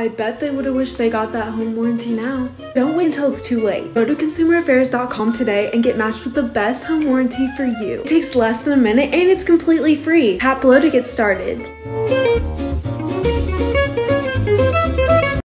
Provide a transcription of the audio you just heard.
I bet they would have wished they got that home warranty now. Don't wait until it's too late. Go to consumeraffairs.com today and get matched with the best home warranty for you. It takes less than a minute and it's completely free. Tap below to get started.